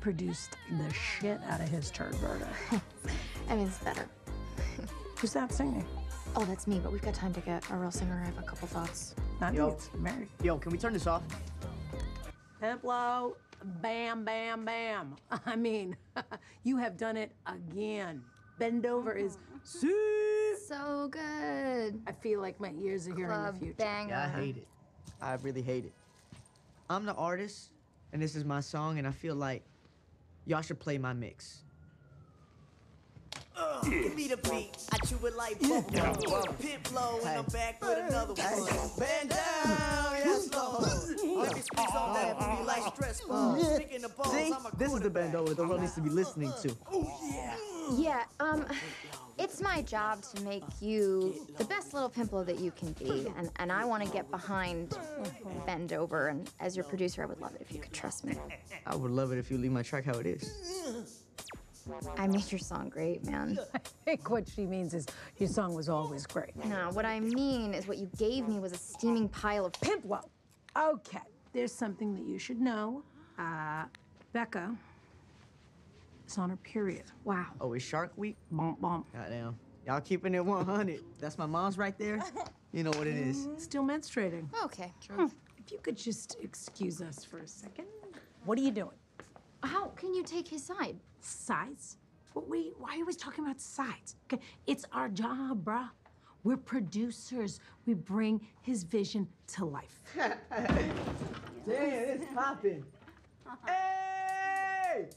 Whoa. You produced the shit out of his turd burger. I mean, it's better. Who's that singing? Oh, that's me, but we've got time to get a real singer. I have a couple thoughts. Not Yo. me, it's Mary. Yo, can we turn this off? Pimp-Lo, bam, bam, bam. I mean, you have done it again. Bend over is see. So good. I feel like my ears are hearing Club the future. banger. Yeah, I hate it. I really hate it. I'm the artist, and this is my song, and I feel like y'all should play my mix. Give me the beat, I chew it like bubble. Pimp-Lo, and I'm back with another one. Bend down, yes, Lord. Let me squeeze on that booty like stress balls. Speaking of balls, See, I'm a this is the bend over the world needs to be listening to. Oh, yeah, um, it's my job to make you the best little Pimp-Lo that you can be, and, and I want to get behind Bend Over, and as your producer, I would love it if you could trust me. I would love it if you leave my track how it is. I made your song great, man. I think what she means is your song was always great. No, what I mean is what you gave me was a steaming pile of Pimp-Lo. Okay, there's something that you should know. Uh, Beca is on her period. wow. Oh, it's Shark Week? Bump, bump. Goddamn. Y'all keeping it 100. That's my mom's right there. You know what it is. Mm-hmm. Still menstruating. Okay. Hmm. If you could just excuse us for a second. What are you doing? How can you take his side? Sides? But wait, why are you always talking about sides? Okay, it's our job, bruh. We're producers. We bring his vision to life. Damn, it's popping. Hey!